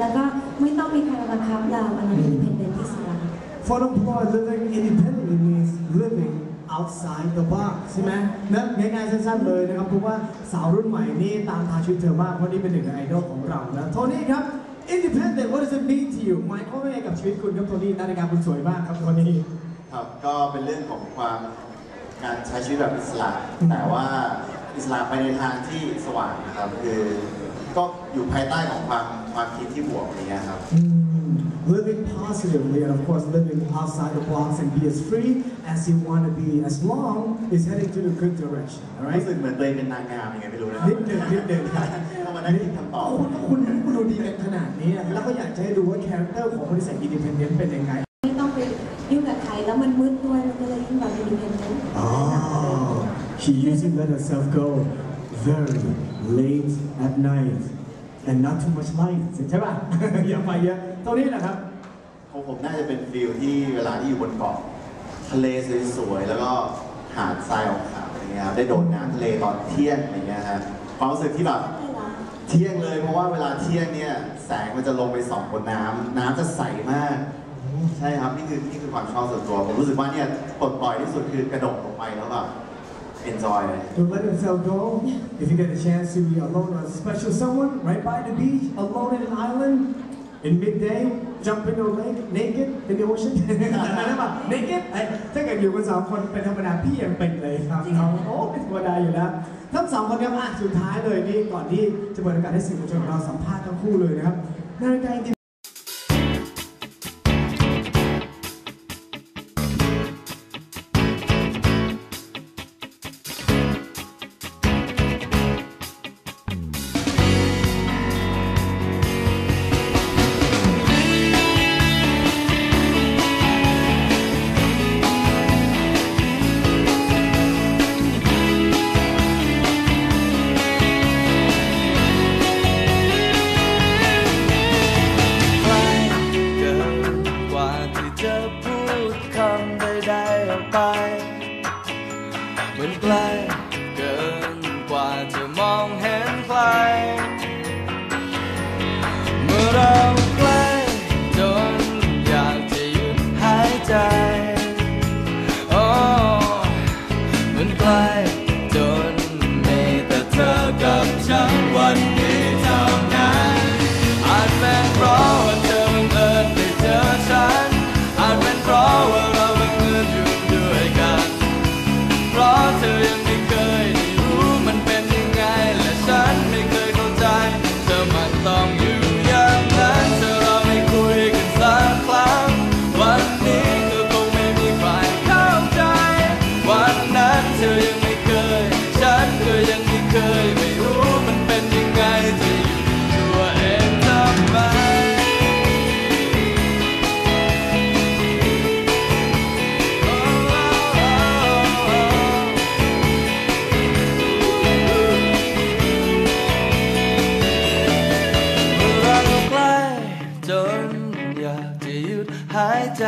แล้วก็ไม่ต้องมีใครมาบังคับเราอันนั้นป็นดิเพนนที่สุด For the poor living independently means living outside the box ใช่ไหมนะง่ายๆสั้นๆเลยนะครับเพราะว่าสาวรุ่นใหม่นี่ตามทางชีวิตเธอมากเพราะนี่เป็นหนึ่งในไอดอลของเรานะโทนี่ครับ independent what does it mean to you ไมายความว่าไงกับชีวิตคุณครับโทนี่นาฬิกาคุณสวยมากครับโทนี่ครับก็เป็นเรื่องของความการใช้ชีวิตแบบอิสระ แต่ว่าอิสระไปในทางที่สว่างนะครับคือ ก็อยู่ภายใต้ของความความคิดที่บวกอย่างเงี้ยครับ Mm, living positively and of course living outside the box and be as free as you want to be as long is heading to the good direction alright รู้สึกเหมือนตัวเองเป็นนางงามยังไงไม่รู้นะนิดหนึ่งนิดหนึ่งครับต้องมานั่งคิดคำตอบคุณคุณคุณดูดีกันขนาดนี้อะแล้วก็อยากจะให้ดูว่า character ของบริษัท independent เป็นยังไงไม่ต้องไปยุ่งกับใครแล้วมันมืดด้วยมันก็เลยยิ่งแบบ independent Oh, she usually let herself go very late at night and not too much light ใช่ป่ะ อย่าไปเยอะตรงนี้แหละครับ ของผมน่าจะเป็นฟิลที่เวลาที่อยู่บนเกาะทะเลสวยๆ แล้วก็หาดทรายขาวๆอะไรเงี้ยครับได้โดดน้ำทะเลตอนเที่ยงอะไรเงี้ยฮะความรู้สึกที่แบบเวลาเที่ยงเลยเพราะว่าเวลาเที่ยงเนี่ยแสงมันจะลงไปส่องบนน้ำน้ำจะใสมาก ใช่ครับ นี่คือนี่คือความชอบส่วนตัว ผมรู้สึกว่าเนี่ยปลดปล่อยที่สุดคือกระโดดลงไปแล้วแบบ enjoy เลย To let yourself go, if you get a chance to be alone with a special someone right by the beach, alone in an island, in midday, jump in the lake naked in the ocean อะไรป่ะ naked ไอ้ถ้าเกิดอยู่กันสองคนเป็นธรรมดาพี่ยังเป็นเลยครับน้องโอ้เป็นธรรมดาอยู่แล้วทั้งสองคนครับอะสุดท้ายเลยนี่ก่อนที่จะเปิดโอกาสให้สื่อมวลชนของเราสัมภาษณ์ทั้งคู่เลยนะครับนาฬิกาากไปเหมือนใกล้เกินกว่าจะมองเห็นใคร เมื่อเราใกล้จนอยากจะหยุดหายใจ โอ้เหมือนใกล้ หายใจ